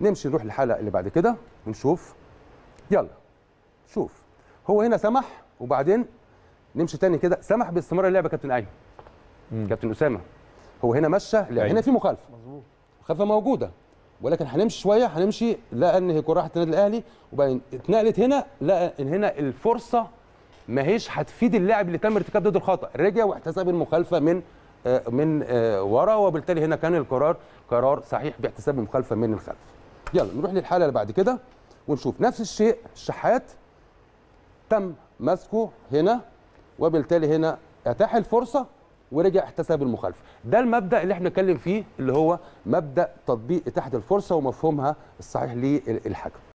نمشي نروح للحلقه اللي بعد كده ونشوف. يلا شوف. هو هنا سمح وبعدين نمشي تاني كده. سمح باستمرار اللعبة كابتن أيمن. كابتن أسامة. هو هنا مشى لا أيوة. هنا في مخالفة. مظبوط. مخالفة موجودة. ولكن هنمشي شوية هنمشي لقى ان هي كرة راحت النادي الأهلي وبعدين اتنقلت هنا لقى إن هنا الفرصة ما هيش هتفيد اللاعب اللي تم ارتكاب ضده الخطأ. رجع واحتسب المخالفة من آه، من آه، ورا وبالتالي هنا كان القرار قرار صحيح باحتساب المخالفة من الخلف. يلا نروح للحالة اللي بعد كده ونشوف. نفس الشيء الشحات تم مسكه هنا وبالتالي هنا أتاح الفرصة ورجع احتسب المخالفة. ده المبدأ اللي إحنا بنتكلم فيه اللي هو مبدأ تطبيق إتاحة الفرصة ومفهومها الصحيح للحكم